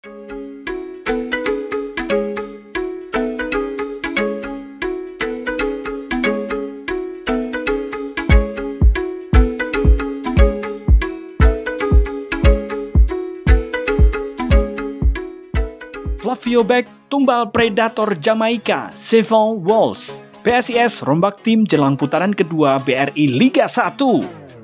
Flavio Beck tumbal predator Jamaika, Sevon Walls. PSIS rombak tim jelang putaran kedua BRI Liga 1.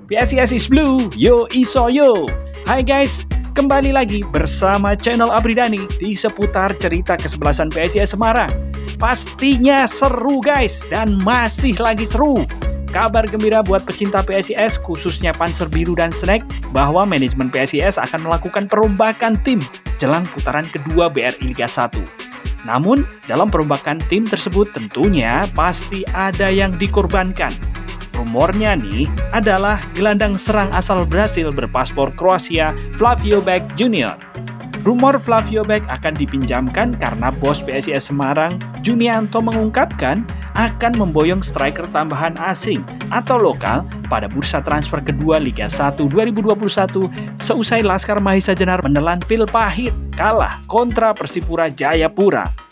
PSIS is blue, yo iso yo. Hai guys, kembali lagi bersama channel Abridani di seputar cerita kesebelasan PSIS Semarang. Pastinya seru guys, dan masih lagi seru. Kabar gembira buat pecinta PSIS khususnya Panzer Biru dan Snack bahwa manajemen PSIS akan melakukan perombakan tim jelang putaran kedua BRI Liga 1. Namun, dalam perombakan tim tersebut tentunya pasti ada yang dikorbankan. Rumornya nih adalah gelandang serang asal Brasil berpaspor Kroasia Flavio Beck Jr. Rumor Flavio Beck akan dipinjamkan karena bos PSIS Semarang, Junianto mengungkapkan akan memboyong striker tambahan asing atau lokal pada bursa transfer kedua Liga 1 2021 seusai Laskar Mahisa Jenar menelan pil pahit kalah kontra Persipura Jayapura.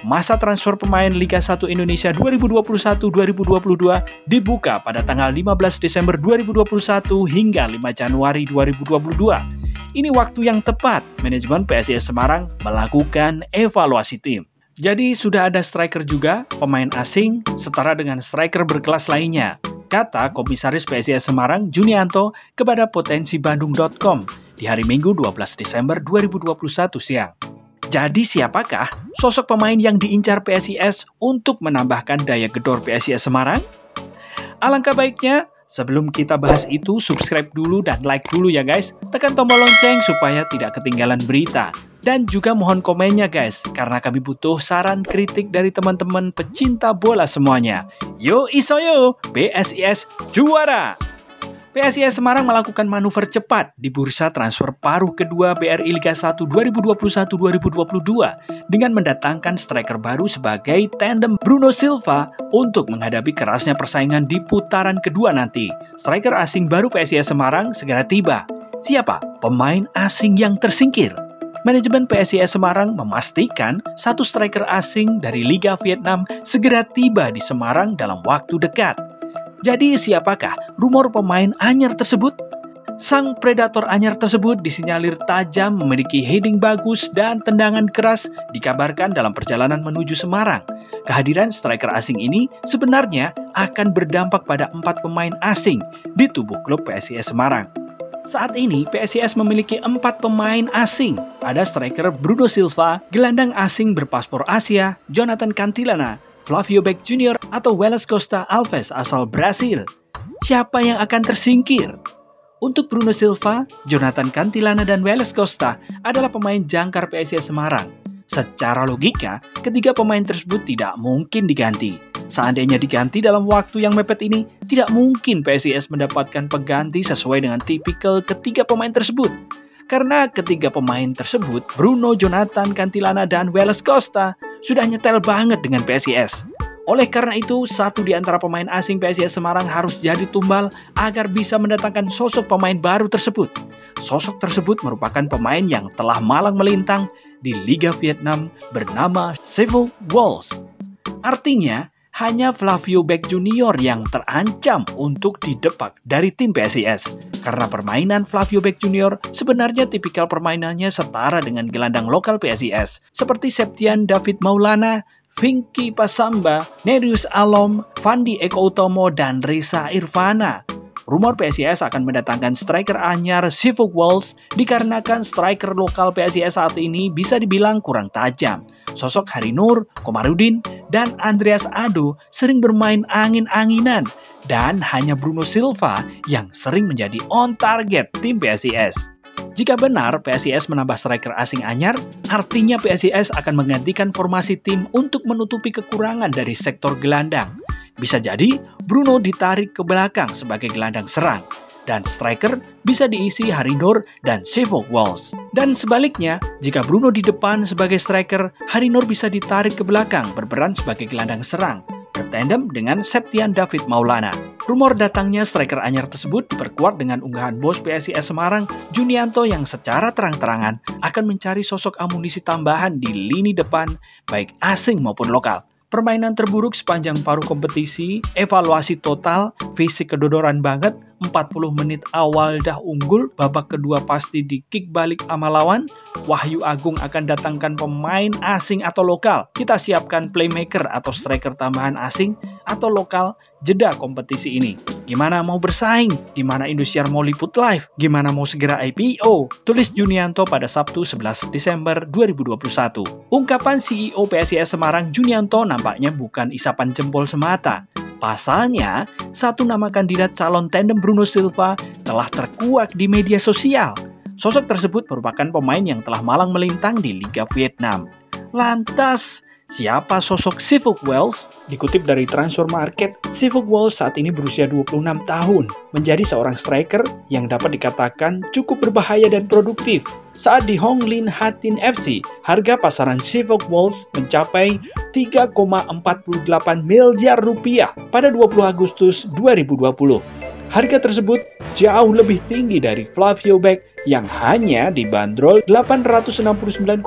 Masa transfer pemain Liga 1 Indonesia 2021-2022 dibuka pada tanggal 15 Desember 2021 hingga 5 Januari 2022 ini waktu yang tepat manajemen PSIS Semarang melakukan evaluasi tim. Jadi sudah ada striker juga, pemain asing, setara dengan striker berkelas lainnya, kata Komisaris PSIS Semarang Junianto kepada potensibandung.com di hari Minggu 12 Desember 2021 siang. Jadi siapakah sosok pemain yang diincar PSIS untuk menambahkan daya gedor PSIS Semarang? Alangkah baiknya Sebelum kita bahas itu, subscribe dulu dan like dulu ya guys. Tekan tombol lonceng supaya tidak ketinggalan berita. Dan juga mohon komennya guys, karena kami butuh saran kritik dari teman-teman pecinta bola semuanya. Yo isoyo, BSIS juara! PSIS Semarang melakukan manuver cepat di bursa transfer paruh kedua BRI Liga 1 2021-2022 dengan mendatangkan striker baru sebagai tandem Bruno Silva untuk menghadapi kerasnya persaingan di putaran kedua nanti. Striker asing baru PSIS Semarang segera tiba. Siapa pemain asing yang tersingkir? Manajemen PSIS Semarang memastikan satu striker asing dari Liga Vietnam segera tiba di Semarang dalam waktu dekat. Jadi siapakah rumor pemain anyar tersebut? Sang predator anyar tersebut disinyalir tajam, memiliki heading bagus dan tendangan keras dikabarkan dalam perjalanan menuju Semarang. Kehadiran striker asing ini sebenarnya akan berdampak pada empat pemain asing di tubuh klub PSIS Semarang. Saat ini PSIS memiliki empat pemain asing. Ada striker Bruno Silva, gelandang asing berpaspor Asia, Jonathan Cantilana, Flavio Beck Jr. atau Welas Costa Alves asal Brasil. Siapa yang akan tersingkir? Untuk Bruno Silva, Jonathan Cantilana dan Welas Costa adalah pemain jangkar PSIS Semarang. Secara logika, ketiga pemain tersebut tidak mungkin diganti. Seandainya diganti dalam waktu yang mepet ini, tidak mungkin PSIS mendapatkan pengganti sesuai dengan tipikal ketiga pemain tersebut. Karena ketiga pemain tersebut, Bruno, Jonathan, Cantilana, dan Welas Costa, sudah nyetel banget dengan PSIS. Oleh karena itu, satu di antara pemain asing PSIS Semarang harus jadi tumbal agar bisa mendatangkan sosok pemain baru tersebut. Sosok tersebut merupakan pemain yang telah malang melintang di Liga Vietnam bernama Sevo Walls. Artinya, hanya Flavio Beck Junior yang terancam untuk didepak dari tim PSIS. Karena permainan Flavio Beck Junior sebenarnya tipikal permainannya setara dengan gelandang lokal PSIS, seperti Septian David Maulana, Vinky Pasamba, Nerius Alom, Fandi Eko Utomo, dan Risa Irvana. Rumor PSIS akan mendatangkan striker anyar Sivuk Walls dikarenakan striker lokal PSIS saat ini bisa dibilang kurang tajam. Sosok Hari Nur, Komarudin, dan Andreas Ado sering bermain angin-anginan dan hanya Bruno Silva yang sering menjadi on target tim PSIS. Jika benar PSIS menambah striker asing anyar, artinya PSIS akan menggantikan formasi tim untuk menutupi kekurangan dari sektor gelandang. Bisa jadi Bruno ditarik ke belakang sebagai gelandang serang, dan striker bisa diisi Harinur dan Sevo Walls. Dan sebaliknya, jika Bruno di depan sebagai striker, Harinur bisa ditarik ke belakang berperan sebagai gelandang serang, bertandem dengan Septian David Maulana. Rumor datangnya striker anyar tersebut diperkuat dengan unggahan bos PSIS Semarang, Junianto yang secara terang-terangan akan mencari sosok amunisi tambahan di lini depan baik asing maupun lokal. Permainan terburuk sepanjang paruh kompetisi, evaluasi total, fisik kedodoran banget, 40 menit awal dah unggul, babak kedua pasti di kick balik sama lawan. Wahyu Agung akan datangkan pemain asing atau lokal. Kita siapkan playmaker atau striker tambahan asing atau lokal jeda kompetisi ini. Gimana mau bersaing? Gimana Indosiar mau liput live? Gimana mau segera IPO? Tulis Junianto pada Sabtu 11 Desember 2021. Ungkapan CEO PSIS Semarang Junianto nampaknya bukan isapan jempol semata. Pasalnya, satu nama kandidat calon tandem Bruno Silva telah terkuak di media sosial. Sosok tersebut merupakan pemain yang telah malang melintang di Liga Vietnam. Lantas, Siapa sosok Sivuk Wells? Dikutip dari Transfer Market, Sivuk Wells saat ini berusia 26 tahun, menjadi seorang striker yang dapat dikatakan cukup berbahaya dan produktif. Saat di Hong Lin Hatin FC, harga pasaran Sivok Walls mencapai 3,48 miliar rupiah pada 20 Agustus 2020. Harga tersebut jauh lebih tinggi dari Flavio Beck yang hanya dibanderol 869,08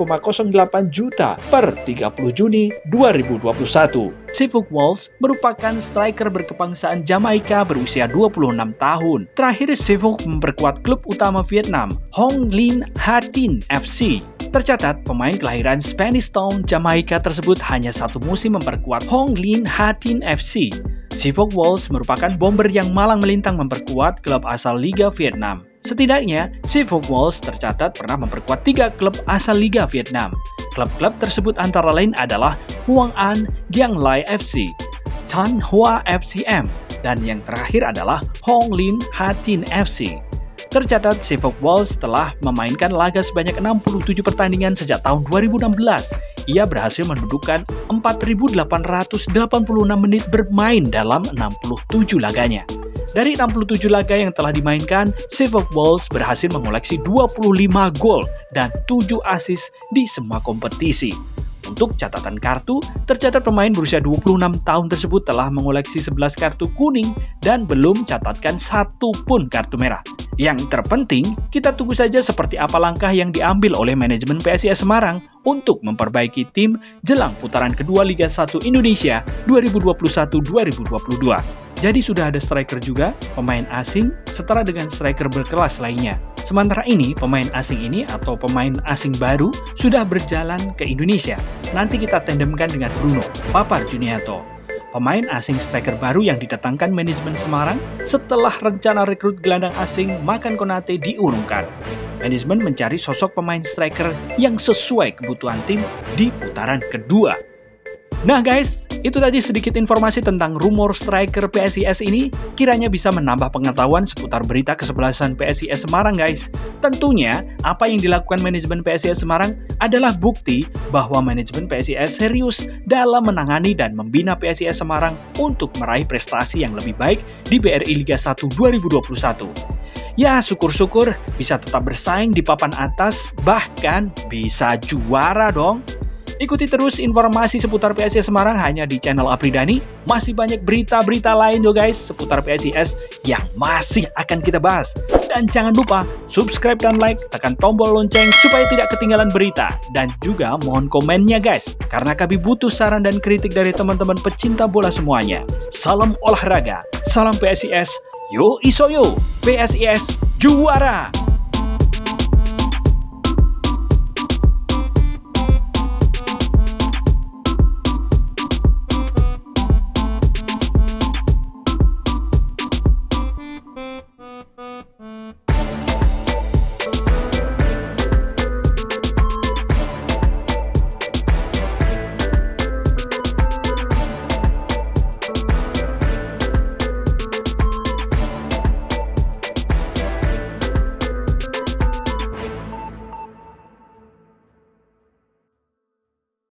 juta per 30 Juni 2021. Sivuk Walls merupakan striker berkebangsaan Jamaika berusia 26 tahun. Terakhir Sivuk memperkuat klub utama Vietnam, Hong Lin Hatin FC. Tercatat, pemain kelahiran Spanish Town, Jamaika tersebut hanya satu musim memperkuat Hong Lin Hatin FC. Sivok Walls merupakan bomber yang malang melintang memperkuat klub asal Liga Vietnam. Setidaknya, Sivok Walls tercatat pernah memperkuat tiga klub asal Liga Vietnam. Klub-klub tersebut antara lain adalah Huang An Giang Lai FC, Tan Hoa FCM, dan yang terakhir adalah Hong Lin Hatin FC. Tercatat, Sivok Walls telah memainkan laga sebanyak 67 pertandingan sejak tahun 2016. Ia berhasil mendudukkan 4.886 menit bermain dalam 67 laganya. Dari 67 laga yang telah dimainkan, Sivok Walls berhasil mengoleksi 25 gol dan 7 assist di semua kompetisi. Untuk catatan kartu, tercatat pemain berusia 26 tahun tersebut telah mengoleksi 11 kartu kuning dan belum catatkan satu pun kartu merah. Yang terpenting, kita tunggu saja seperti apa langkah yang diambil oleh manajemen PSIS Semarang untuk memperbaiki tim jelang putaran kedua Liga 1 Indonesia 2021-2022. Jadi sudah ada striker juga, pemain asing, setara dengan striker berkelas lainnya. Sementara ini, pemain asing ini atau pemain asing baru sudah berjalan ke Indonesia. Nanti kita tandemkan dengan Bruno, Papar Juniato. Pemain asing striker baru yang didatangkan manajemen Semarang setelah rencana rekrut gelandang asing Makan Konate diurungkan. Manajemen mencari sosok pemain striker yang sesuai kebutuhan tim di putaran kedua. Nah guys, itu tadi sedikit informasi tentang rumor striker PSIS ini kiranya bisa menambah pengetahuan seputar berita kesebelasan PSIS Semarang guys. Tentunya, apa yang dilakukan manajemen PSIS Semarang adalah bukti bahwa manajemen PSIS serius dalam menangani dan membina PSIS Semarang untuk meraih prestasi yang lebih baik di BRI Liga 1 2021. Ya, syukur-syukur bisa tetap bersaing di papan atas, bahkan bisa juara dong. Ikuti terus informasi seputar PSIS Semarang hanya di channel Apridani. Masih banyak berita-berita lain yo guys seputar PSIS yang masih akan kita bahas. Dan jangan lupa subscribe dan like, tekan tombol lonceng supaya tidak ketinggalan berita. Dan juga mohon komennya guys, karena kami butuh saran dan kritik dari teman-teman pecinta bola semuanya. Salam olahraga, salam PSIS, yo iso yo, PSIS juara!